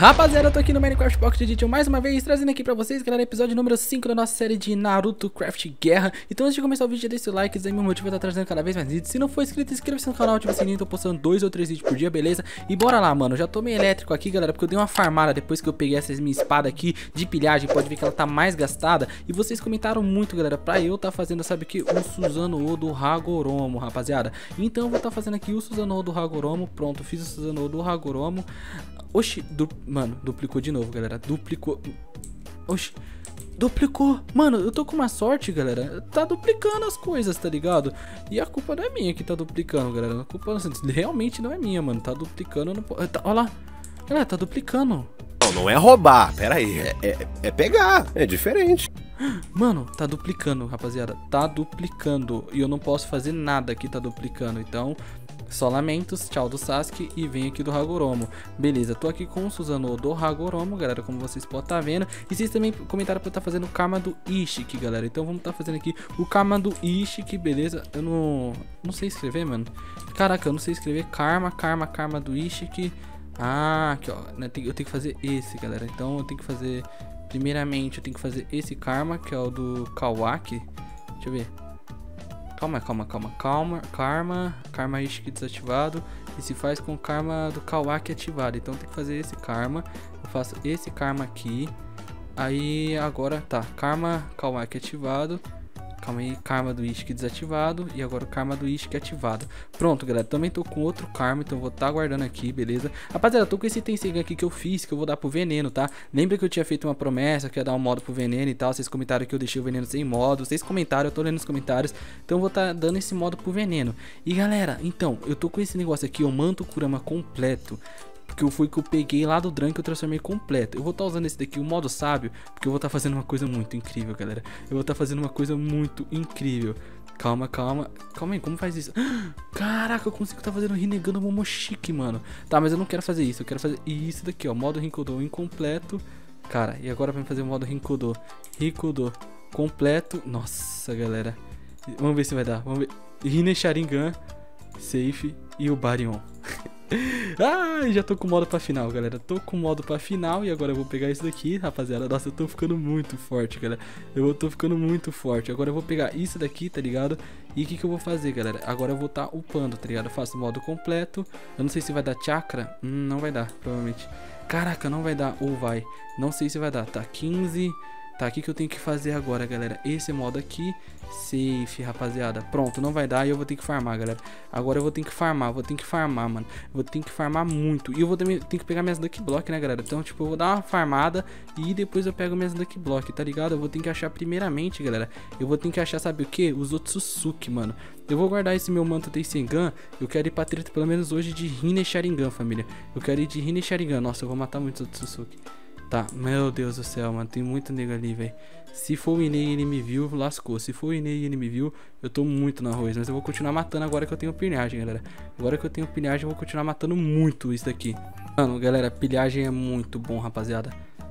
Rapaziada, eu tô aqui no Minecraft Pocket Edition mais uma vez, trazendo aqui pra vocês, galera, episódio número 5 da nossa série de Naruto Craft Guerra. Então antes de começar o vídeo, deixa o like, isso aí meu motivo é estar trazendo cada vez mais vídeos. Se não for inscrito, inscreva-se no canal, ativa o sininho, tô postando dois ou três vídeos por dia, beleza? E bora lá, mano, já tô meio elétrico aqui, galera, porque eu dei uma farmada depois que eu peguei essa minha espada aqui de pilhagem, pode ver que ela tá mais gastada. E vocês comentaram muito, galera, pra eu tá fazendo, sabe o que? O Suzano do Hagoromo, rapaziada. Então eu vou tá fazendo aqui o Suzano do Hagoromo, pronto, fiz o Suzano do Hagoromo. Oxi, du... mano, duplicou de novo, galera. Duplicou. Oxi, duplicou. Mano, eu tô com uma sorte, galera. Tá duplicando as coisas, tá ligado? E a culpa não é minha que tá duplicando, galera. A culpa assim, realmente não é minha, mano. Tá duplicando. Não... Tá... Olha lá. Galera, tá duplicando. Não, não é roubar. Pera aí. É, é, é pegar. É diferente. Mano, tá duplicando, rapaziada. Tá duplicando. E eu não posso fazer nada que tá duplicando. Então, só lamentos, tchau do Sasuke e vem aqui do Hagoromo. Beleza, tô aqui com o Suzano do Hagoromo, galera, como vocês podem estar tá vendo. E vocês também comentaram pra eu estar tá fazendo o Karma do Ishiki, galera. Então vamos estar tá fazendo aqui o Karma do Ishiki, beleza? Eu não, não sei escrever, mano. Caraca, eu não sei escrever Karma, Karma, Karma do Ishiki. Ah, aqui ó, né, eu tenho que fazer esse, galera. Então eu tenho que fazer, primeiramente eu tenho que fazer esse Karma, que é o do Kawaki. Deixa eu ver. Calma, calma, calma, calma. Karma, Karma Ishiki desativado. E se faz com Karma do Kawaki ativado. Então tem que fazer esse Karma. Eu faço esse Karma aqui. Aí agora tá, Karma Kawaki ativado. Calma aí, Karma do Ishik desativado. E agora o Karma do Ishik ativado. Pronto, galera. Também tô com outro Karma, então vou estar tá guardando aqui, beleza? Rapaziada, tô com esse Tensengan aqui que eu fiz, que eu vou dar pro veneno, tá? Lembra que eu tinha feito uma promessa que ia dar um modo pro veneno e tal. Vocês comentaram que eu deixei o veneno sem modo. Vocês comentaram, eu tô lendo nos comentários. Então eu vou estar tá dando esse modo pro veneno. E galera, então, eu tô com esse negócio aqui, o manto Kurama completo que foi que eu peguei lá do Dran que eu transformei completo. Eu vou estar tá usando esse daqui, o modo sábio, porque eu vou estar tá fazendo uma coisa muito incrível, galera. Eu vou estar tá fazendo uma coisa muito incrível. Calma, calma. Calma aí, como faz isso? Caraca, eu consigo estar tá fazendo Rinegando Momoshiki, mano. Tá, mas eu não quero fazer isso. Eu quero fazer isso daqui, ó. Modo Rinkodô incompleto. Cara, e agora pra fazer o modo Rinkodô. Rinkodô completo. Nossa, galera. Vamos ver se vai dar. Vamos ver. Rine Sharingan, Safe e o Barion. ah, já tô com modo pra final, galera. Tô com modo pra final e agora eu vou pegar isso daqui, rapaziada. Nossa, eu tô ficando muito forte, galera. Eu tô ficando muito forte. Agora eu vou pegar isso daqui, tá ligado? E o que, que eu vou fazer, galera? Agora eu vou tá upando, tá ligado? Eu faço modo completo. Eu não sei se vai dar chakra. Hum, não vai dar, provavelmente. Caraca, não vai dar. Ou vai. Não sei se vai dar. Tá, 15... Tá, o que, que eu tenho que fazer agora, galera? Esse modo aqui, safe, rapaziada. Pronto, não vai dar e eu vou ter que farmar, galera. Agora eu vou ter que farmar, vou ter que farmar, mano. Vou ter que farmar muito. E eu vou ter, ter que pegar minhas Lucky Block, né, galera? Então, tipo, eu vou dar uma farmada e depois eu pego minhas Lucky Block, tá ligado? Eu vou ter que achar primeiramente, galera. Eu vou ter que achar, sabe o que? Os outros Suki, mano. Eu vou guardar esse meu manto Tensengan. Eu quero ir pra treta pelo menos hoje de Hine Sharingan, família. Eu quero ir de Hine Sharingan. Nossa, eu vou matar muitos outros Suki. Tá, meu Deus do céu, mano. Tem muito nego ali, velho. Se for o Inei e ele me viu, lascou. Se for o Inei e ele me viu, eu tô muito no arroz. Mas eu vou continuar matando agora que eu tenho pilhagem, galera. Agora que eu tenho pilhagem, eu vou continuar matando muito isso daqui. Mano, galera, pilhagem é muito bom, rapaziada.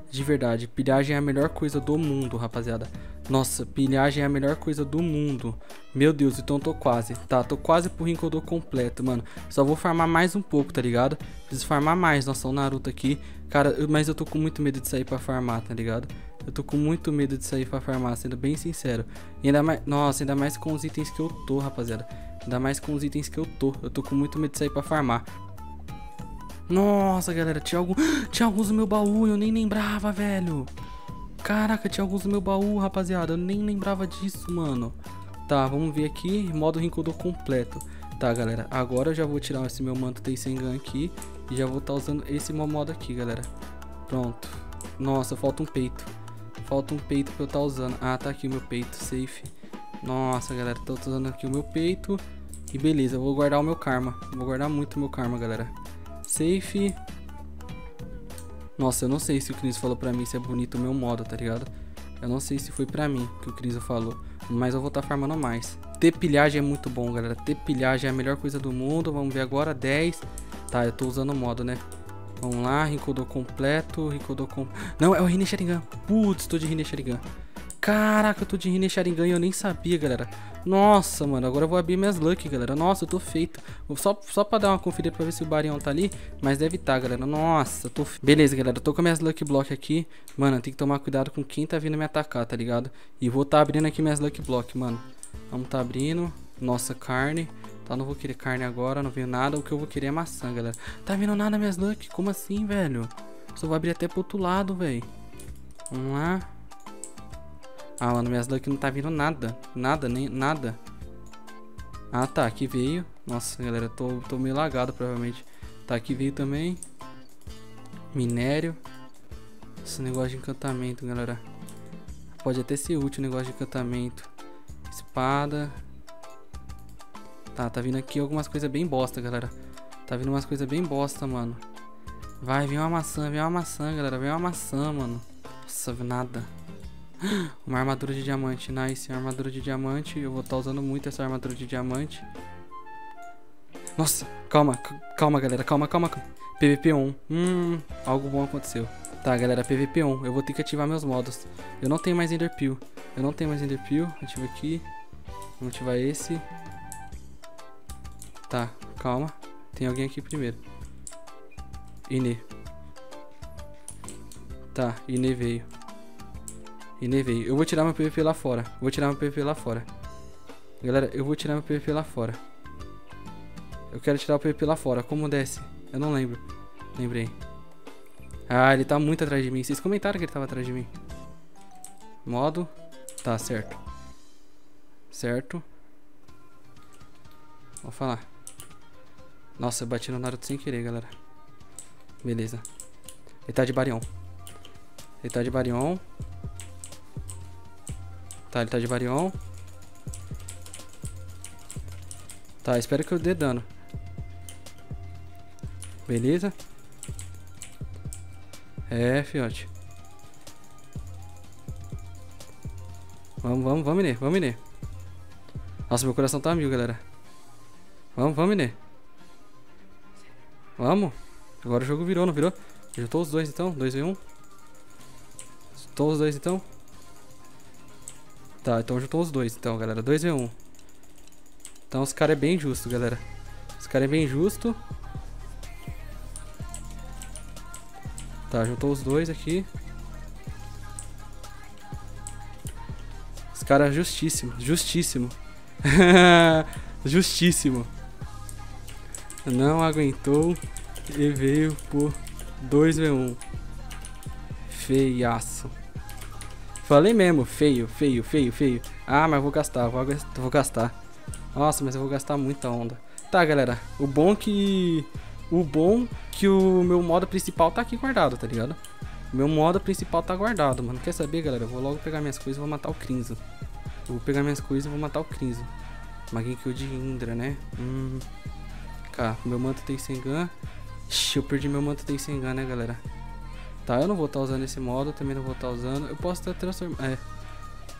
De verdade, pilhagem é a melhor coisa do mundo, rapaziada. Nossa, pilhagem é a melhor coisa do mundo. Meu Deus, então tô quase. Tá, tô quase pro Rinkodô completo, mano. Só vou farmar mais um pouco, tá ligado? Preciso farmar mais. Nossa, o Naruto aqui. Cara, mas eu tô com muito medo de sair pra farmar, tá ligado? Eu tô com muito medo de sair pra farmar, sendo bem sincero. E ainda mais... Nossa, ainda mais com os itens que eu tô, rapaziada. Ainda mais com os itens que eu tô. Eu tô com muito medo de sair pra farmar. Nossa, galera, tinha, algum... tinha alguns no meu baú, eu nem lembrava, velho. Caraca, tinha alguns no meu baú, rapaziada. Eu nem lembrava disso, mano. Tá, vamos ver aqui. Modo Rinkodô completo. Tá, galera. Agora eu já vou tirar esse meu manto Tensengan aqui. E já vou estar tá usando esse modo aqui, galera. Pronto. Nossa, falta um peito. Falta um peito pra eu estar tá usando. Ah, tá aqui o meu peito. Safe. Nossa, galera. Tô usando aqui o meu peito. E beleza, eu vou guardar o meu karma. Vou guardar muito o meu karma, galera. Safe. Nossa, eu não sei se o Cris falou pra mim se é bonito o meu modo, tá ligado? Eu não sei se foi pra mim que o Cris falou. Mas eu vou estar tá farmando mais. Ter pilhagem é muito bom, galera. Ter pilhagem é a melhor coisa do mundo. Vamos ver agora. 10. Tá, eu tô usando o modo, né? Vamos lá, Rikodô completo. Rikodô com... Não, é o Rine Sharingan. Putz, tô de Rine Sharingan. Caraca, eu tô de Rine Sharingan e eu nem sabia, galera. Nossa, mano, agora eu vou abrir minhas luck, galera. Nossa, eu tô feito. Só, só pra dar uma conferida pra ver se o Barion tá ali. Mas deve tá, galera. Nossa, eu tô... Beleza, galera. Eu tô com minhas luck block aqui. Mano, tem que tomar cuidado com quem tá vindo me atacar, tá ligado? E vou tá abrindo aqui minhas luck block, mano. Vamos tá abrindo. Nossa, carne. Tá, não vou querer carne agora, não veio nada. O que eu vou querer é maçã, galera. Tá vindo nada minhas luck? Como assim, velho? Só vou abrir até pro outro lado, velho. Vamos lá. Ah, mano, minhas luck não tá vindo nada. Nada, nem nada. Ah, tá. Aqui veio. Nossa, galera, tô, tô meio lagado, provavelmente. Tá, aqui veio também. Minério. Esse negócio de encantamento, galera. Pode até ser útil o negócio de encantamento. Espada. Tá, tá vindo aqui algumas coisas bem bosta, galera. Tá vindo umas coisas bem bosta, mano. Vai, vem uma maçã, vem uma maçã, galera. Vem uma maçã, mano. Nossa, nada. Uma armadura de diamante, nice. Uma armadura de diamante. Eu vou estar tá usando muito essa armadura de diamante. Nossa, calma, calma, galera. Calma, calma. PVP 1. Hum, algo bom aconteceu. Tá, galera, PVP 1. Eu vou ter que ativar meus modos. Eu não tenho mais Enderpeel. Eu não tenho mais Enderpeel. Ativa aqui. Vamos ativar esse. Tá, calma. Tem alguém aqui primeiro. Ine. Tá, Ine veio. E nevei. Eu vou tirar meu PVP lá fora. Vou tirar meu PVP lá fora. Galera, eu vou tirar meu PVP lá fora. Eu quero tirar o PVP lá fora. Como desce? Eu não lembro. Lembrei. Ah, ele tá muito atrás de mim. Vocês comentaram que ele tava atrás de mim. Modo. Tá, certo. Certo. Vou falar. Nossa, eu bati no Naruto sem querer, galera. Beleza. Ele tá de Barion. Ele tá de Barion. Tá, ele tá de Varion. Tá, espero que eu dê dano. Beleza. É, fiote. Vamos, vamos, vamos, Inê. Vamos, Inê. Nossa, meu coração tá mil, galera. Vamos, vamos, Inê. Vamos. Agora o jogo virou, não virou? Juntou os dois, então. 2 v 1. Um. Juntou os dois, então. Tá, então juntou os dois, então, galera. 2v1. Então os caras é bem justo, galera. Os caras é bem justo. Tá, juntou os dois aqui. Os caras justíssimo, justíssimo. justíssimo. Não aguentou e veio por 2v1. Feiaço. Falei mesmo, feio, feio, feio, feio. Ah, mas vou gastar, vou, vou gastar. Nossa, mas eu vou gastar muita onda. Tá, galera. O bom que... O bom que o meu modo principal tá aqui guardado, tá ligado? Meu modo principal tá guardado, mano. Quer saber, galera? Eu vou logo pegar minhas coisas e vou matar o Crinzo. Eu vou pegar minhas coisas e vou matar o Crinzo. Magenkill de Indra, né? Hum... Meu manto tem Sengan. Ixi, eu perdi meu manto tem Sengan, né, galera? Tá, eu não vou estar tá usando esse modo, também não vou estar tá usando. Eu posso estar transformando. É.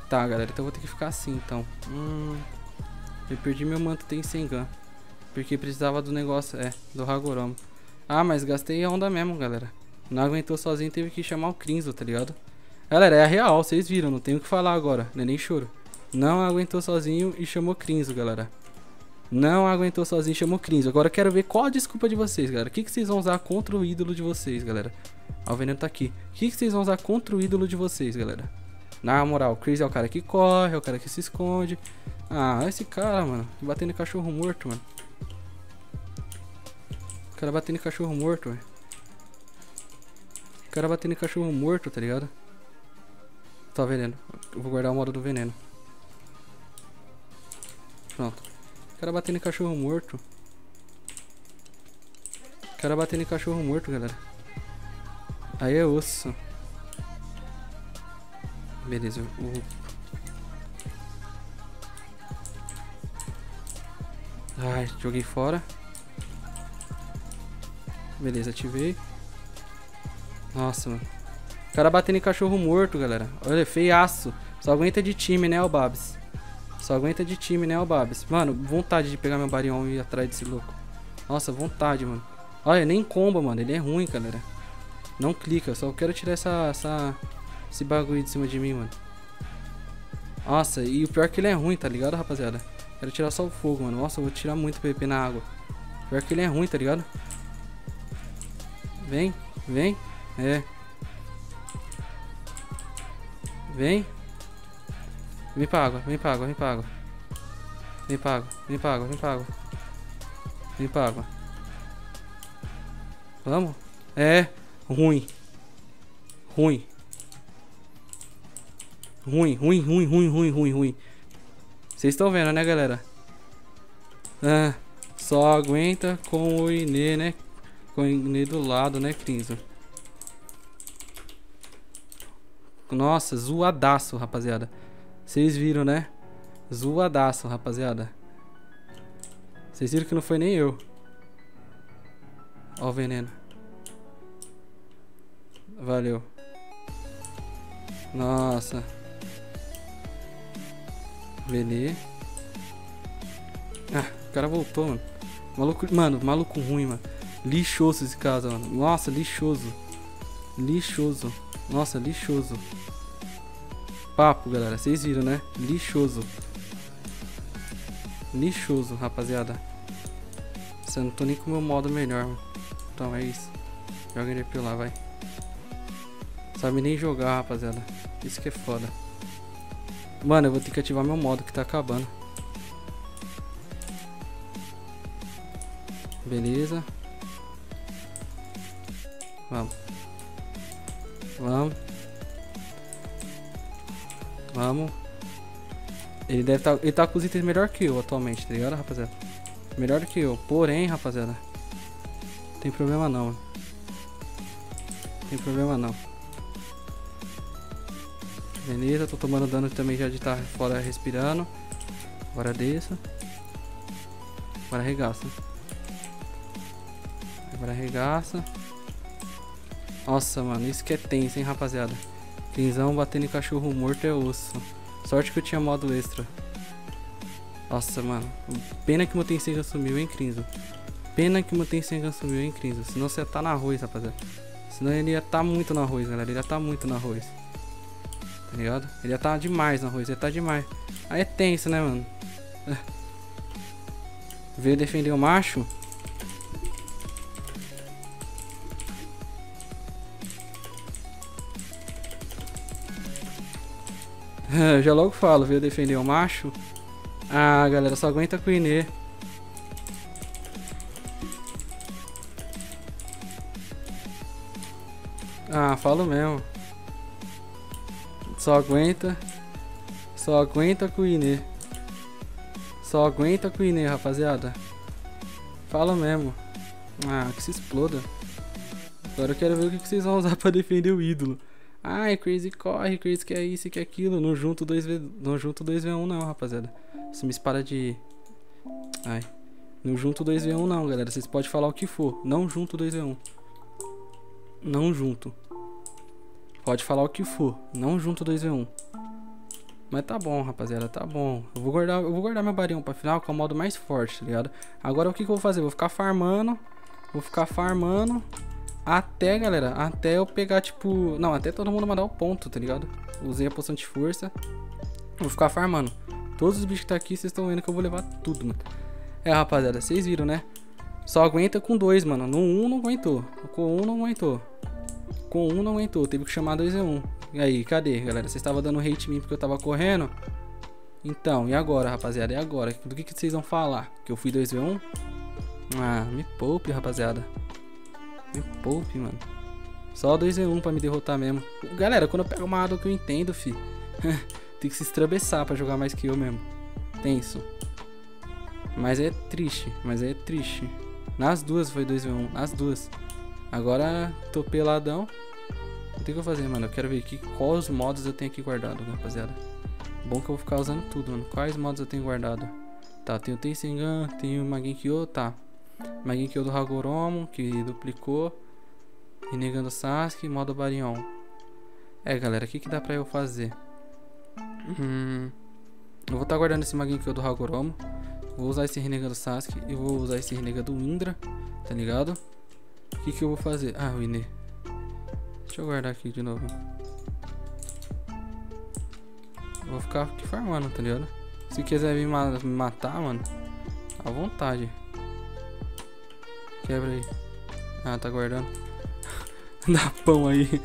Tá, galera, então eu vou ter que ficar assim, então. Hum. Eu perdi meu manto tem Sengan. Porque precisava do negócio, é, do Hagoromo. Ah, mas gastei a onda mesmo, galera. Não aguentou sozinho, teve que chamar o Crinzo, tá ligado? Galera, é a real, vocês viram, não tenho o que falar agora, é nem choro. Não aguentou sozinho e chamou Crinzo, galera. Não aguentou sozinho chamou Crinzo. Agora eu quero ver qual a desculpa de vocês, galera. O que, que vocês vão usar contra o ídolo de vocês, galera? Ó, o veneno tá aqui. O que, que vocês vão usar contra o ídolo de vocês, galera? Na moral, o Chris é o cara que corre, é o cara que se esconde. Ah, esse cara, mano. Batendo cachorro morto, mano. O cara batendo cachorro morto, velho. O cara batendo cachorro morto, tá ligado? Tá veneno. Eu vou guardar o modo do veneno. Pronto. Cara batendo em cachorro morto. O cara batendo em cachorro morto, galera. Aí é osso. Beleza, o... Ai, joguei fora. Beleza, ativei. Nossa, mano. O cara batendo em cachorro morto, galera. Olha, feiaço. Só aguenta de time, né, o Babs? Só aguenta de time, né, o Babs? Mano, vontade de pegar meu Barion e ir atrás desse louco. Nossa, vontade, mano. Olha, nem comba, mano. Ele é ruim, galera. Não clica, só quero tirar essa, essa, esse bagulho de cima de mim, mano. Nossa, e o pior é que ele é ruim, tá ligado, rapaziada? Quero tirar só o fogo, mano. Nossa, eu vou tirar muito PP na água. Pior que ele é ruim, tá ligado? Vem, vem. É. Vem. Pra água. Vem pra água, vem pra água, vem pra água. Vem pra água. Vamos? É. Ruim. Ruim. Ruim, ruim, ruim, ruim, ruim, ruim, ruim. Vocês estão vendo, né, galera? Ah, só aguenta com o Inê, né? Com o Inê do lado, né, Crinzo? Nossa, zoadaço, rapaziada. Vocês viram, né? Zoadaço, rapaziada. Vocês viram que não foi nem eu. Ó o veneno. Valeu. Nossa. Venê. Ah, o cara voltou, mano. Maluco, mano, maluco ruim, mano. Lixoso esse caso, mano. Nossa, lixoso. Lixoso. Nossa, lixoso. Papo, galera. Vocês viram, né? Lixoso. Lixoso, rapaziada. Você não tô nem com o meu modo melhor, mano. Então é isso. Joga pra lá, vai. Sabe nem jogar, rapaziada. Isso que é foda. Mano, eu vou ter que ativar meu modo que tá acabando. Beleza. Vamos. Vamos. Vamos. Ele deve tá, ele tá com os itens melhor que eu atualmente, tá ligado, rapaziada? Melhor que eu. Porém, rapaziada. Tem problema não. Tem problema não. Beleza, tô tomando dano também já de estar tá fora respirando. Agora desça. Agora arregaça. Agora arregaça. Nossa, mano, isso que é tenso, hein, rapaziada. Crinzão batendo em cachorro morto é osso. Sorte que eu tinha modo extra. Nossa, mano. Pena que o meu sumiu, hein, Crinzo. Pena que o meu sumiu, hein, Crinzo. Senão você tá na arroz, rapaziada. Senão ele ia tá muito no arroz, galera. Ele ia tá muito no arroz. Tá ligado? Ele já tá demais no arroz, ele tá demais. Aí é tenso, né, mano? Veio defender o macho. já logo falo, veio defender o macho. Ah, galera, só aguenta com o Inê. Ah, falo mesmo. Só aguenta. Só aguenta com o Inê. Só aguenta com o Inê, rapaziada. Fala mesmo. Ah, que se exploda. Agora eu quero ver o que vocês vão usar pra defender o ídolo. Ai, Crazy corre, Crazy que é isso, que é aquilo. Não junto 2v, não junto 2v1 não, rapaziada. Isso me espada de... Ai. Não junto 2v1 não, galera. Vocês podem falar o que for. Não junto 2v1. Não junto. Pode falar o que for, não junto 2v1. Mas tá bom, rapaziada, tá bom. Eu vou guardar, eu vou guardar meu barão pra final, que é o modo mais forte, tá ligado? Agora o que, que eu vou fazer? vou ficar farmando. Vou ficar farmando. Até, galera, até eu pegar, tipo... Não, até todo mundo mandar o ponto, tá ligado? Usei a poção de força. Vou ficar farmando. Todos os bichos que tá aqui, vocês estão vendo que eu vou levar tudo, mano. É, rapaziada, vocês viram, né? Só aguenta com dois, mano. No 1 um não aguentou. Com 1 um não aguentou. Com um não aguentou, teve que chamar 2v1. E aí, cadê, galera? Vocês estavam dando hate em mim porque eu tava correndo? Então, e agora, rapaziada? E agora? Do que, que vocês vão falar? Que eu fui 2v1? Ah, me poupe, rapaziada. Me poupe, mano. Só 2v1 pra me derrotar mesmo. Galera, quando eu pego uma água que eu entendo, fi. Tem que se estrabeçar pra jogar mais que eu mesmo. Tenso. Mas é triste, mas é triste. Nas duas foi 2v1, nas duas. Agora tô peladão. O que, eu vou fazer, mano? Eu quero ver aqui quais modos eu tenho aqui guardado, rapaziada. Bom que eu vou ficar usando tudo, mano. Quais modos eu tenho guardado? Tá, tem o Tensengan, tem o Maginkyo, tá. Maginkyo do Hagoromo, que duplicou. Renegando Sasuke, modo Barion. É, galera, o que, que dá pra eu fazer? Hum, eu vou estar tá guardando esse Maginkyo do Hagoromo. Vou usar esse Renegando Sasuke e vou usar esse Renegando Indra, tá ligado? O que, que eu vou fazer? Ah, o Inê. Deixa eu guardar aqui de novo. Vou ficar aqui farmando, tá ligado? Se quiser vir ma me matar, mano, à vontade. Quebra aí. Ah, tá guardando. Dá pão aí.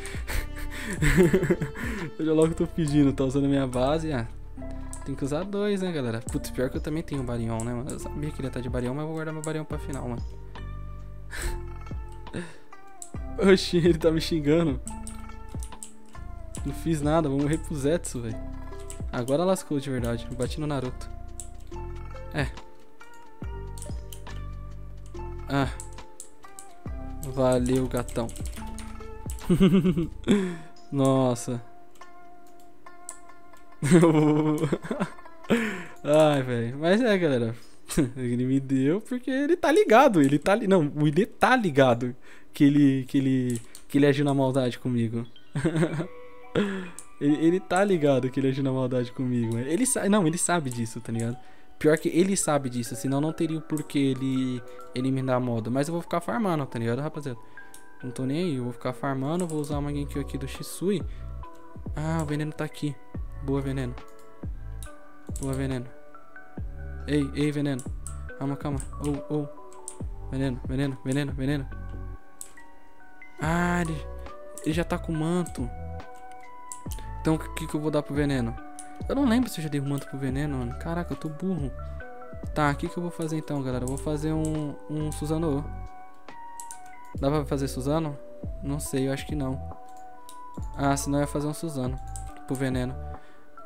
eu já logo tô pedindo, tá usando a minha base. Ah, tem que usar dois, né, galera? Putz, pior que eu também tenho Barion, né, mano? Eu sabia que ele ia estar de Barion, mas eu vou guardar meu Barion pra final, mano. Oxi, ele tá me xingando. Não fiz nada, vou morrer pro Zetsu, velho. Agora lascou de verdade. Bati no Naruto. É. Ah. Valeu, gatão. Nossa. Ai, velho. Mas é, galera. ele me deu porque ele tá ligado. Ele tá li... Não, o ID tá ligado que ele que ele que ele agiu na maldade comigo. ele, ele tá ligado que ele agiu na maldade comigo. Ele sabe, não, ele sabe disso, tá ligado? Pior que ele sabe disso, senão não teria o porquê ele me dar moda, mas eu vou ficar farmando, tá ligado, rapaziada? Não tô nem aí, eu vou ficar farmando, vou usar uma Genkyu aqui do Shisui. Ah, o veneno tá aqui. Boa, veneno. Boa, veneno. Ei, ei, veneno. Calma, calma. Oh, oh. Veneno, veneno, veneno, veneno. Ah, ele, ele já tá com manto. Então, o que, que eu vou dar pro veneno? Eu não lembro se eu já dei um manto pro veneno, mano. Caraca, eu tô burro. Tá, o que, que eu vou fazer então, galera? Eu vou fazer um, um Suzano. Dá pra fazer Suzano? Não sei, eu acho que não. Ah, senão eu ia fazer um Suzano. Pro veneno.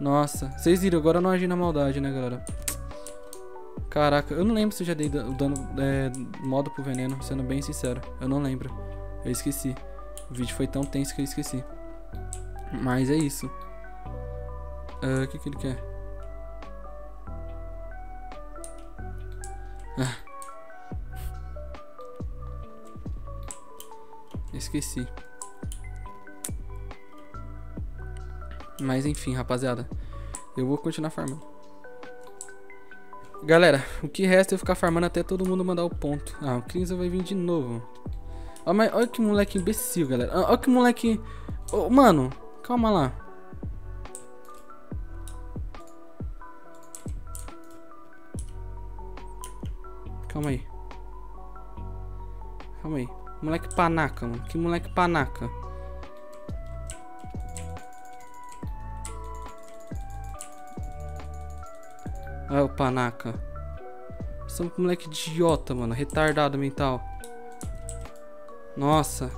Nossa, vocês viram, agora eu não agi na maldade, né, galera? Caraca, eu não lembro se eu já dei o dano é, modo pro veneno, sendo bem sincero. Eu não lembro. Eu esqueci. O vídeo foi tão tenso que eu esqueci. Mas é isso. Ah, o uh, que, que ele quer? Ah. Esqueci. Mas enfim, rapaziada. Eu vou continuar farmando. Galera, o que resta é eu ficar farmando até todo mundo mandar o ponto. Ah, o Crimson vai vir de novo. Olha, olha que moleque imbecil, galera. Olha que moleque... Oh, mano, calma lá. Moleque panaca, mano. Que moleque panaca. Olha o panaca. São um moleque idiota, mano. Retardado mental. Nossa.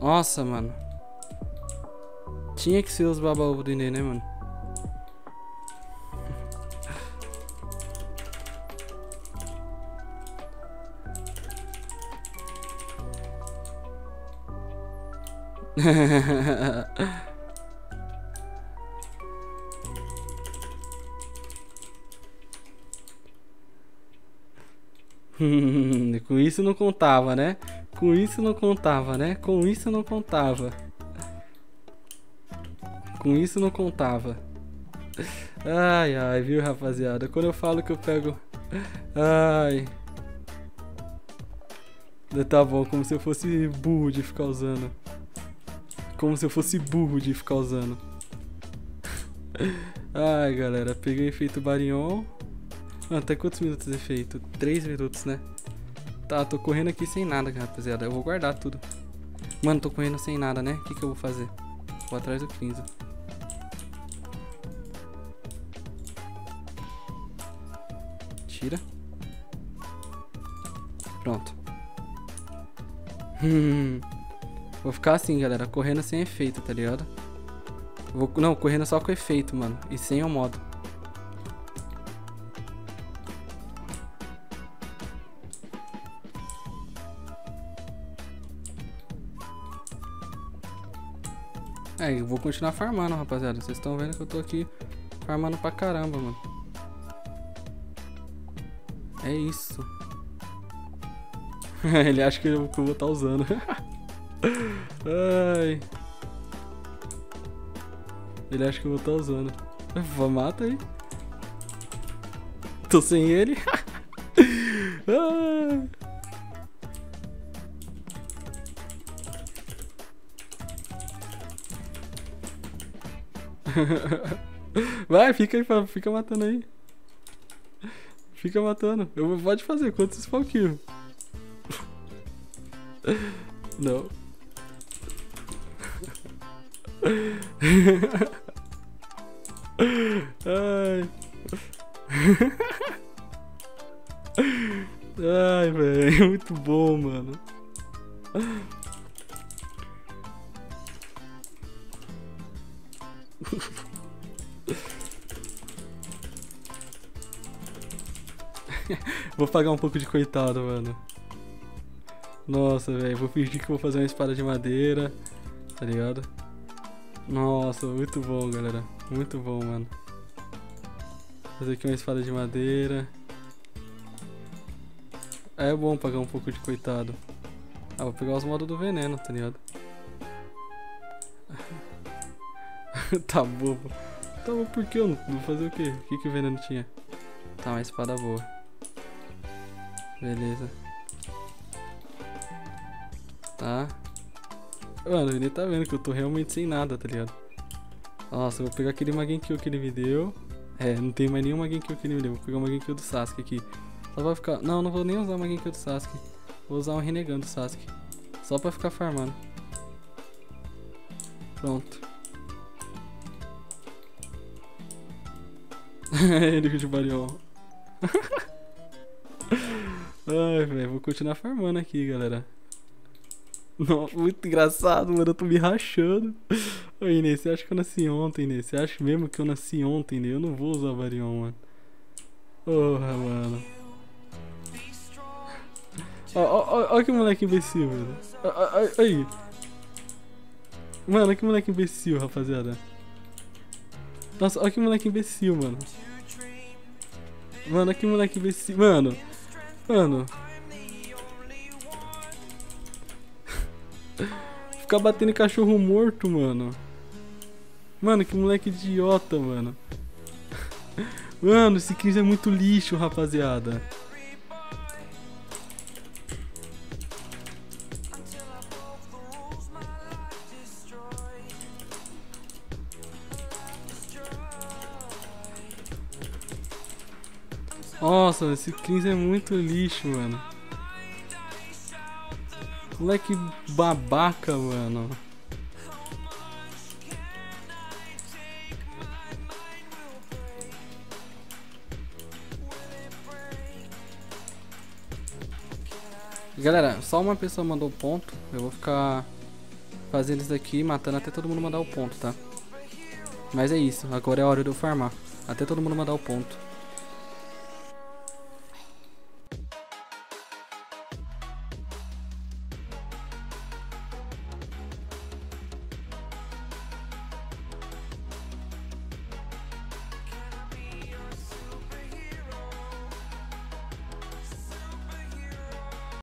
Nossa, mano. Tinha que ser os babaú do Inê, né, mano? Com isso não contava, né? Com isso não contava, né? Com isso não contava. Com isso não contava. Ai, ai, viu, rapaziada? Quando eu falo que eu pego. Ai. Tá bom, como se eu fosse burro de ficar usando. Como se eu fosse burro de ficar usando. Ai, galera, peguei efeito Barion. Mano, até quantos minutos de efeito? 3 minutos, né? Tá, tô correndo aqui sem nada, rapaziada. Eu vou guardar tudo. Mano, tô correndo sem nada, né? O que, que eu vou fazer? Vou atrás do 15. Tira. Pronto. Hum. Vou ficar assim, galera, correndo sem efeito, tá ligado? Vou, não, correndo só com efeito, mano. E sem o modo. É, eu vou continuar farmando, rapaziada. Vocês estão vendo que eu tô aqui farmando pra caramba, mano. É isso. Ele acha que eu, vou estar tá usando. Ai. Ele acha que eu vou estar usando. Mata aí. Tô sem ele. Ai. Vai, fica aí, fica matando aí. Fica matando. Eu vou, pode fazer, quantos spawn kill. Não. Ai. Ai, velho, muito bom, mano. vou pagar um pouco de coitado, mano. Nossa, velho, vou fingir que vou fazer uma espada de madeira, tá ligado? Nossa, muito bom, galera. Muito bom, mano. Fazer aqui uma espada de madeira. É bom pagar um pouco de coitado. Ah, vou pegar os modos do veneno, tá ligado? tá bobo. Tá bobo por que eu não vou fazer o quê? O que, que o veneno tinha? Tá, uma espada boa. Beleza. Tá. Mano, ele tá vendo que eu tô realmente sem nada, tá ligado? Nossa, eu vou pegar aquele Magenkyo que ele me deu. É, não tem mais nenhum Magenkyo que ele me deu. Vou pegar o Magenkyo do Sasuke aqui. Só pra ficar... Não, não vou nem usar o Magenkyo do Sasuke. Vou usar um Renegando do Sasuke. Só pra ficar farmando. Pronto. Ele de Barion. Ai, velho, vou continuar farmando aqui, galera. Não, muito engraçado, mano. Eu tô me rachando. Oi, Inês, você acha que eu nasci ontem, Inês? Você acha mesmo que eu nasci ontem, Inês? Eu não vou usar o Barion, mano. Porra, mano. Olha que moleque imbecil, velho. Aí. Mano, que moleque imbecil, rapaziada. Nossa, olha que moleque imbecil, mano. Mano, que moleque imbecil. Mano. Mano. Ficar batendo em cachorro morto, mano. Mano, que moleque idiota, mano. Mano, esse Chris é muito lixo, rapaziada. Nossa, esse Cris é muito lixo, mano. Moleque babaca, mano. Galera, só uma pessoa mandou ponto. Eu vou ficar fazendo isso daqui, matando até todo mundo mandar o ponto, tá? Mas é isso, agora é a hora de eu farmar. Até todo mundo mandar o ponto.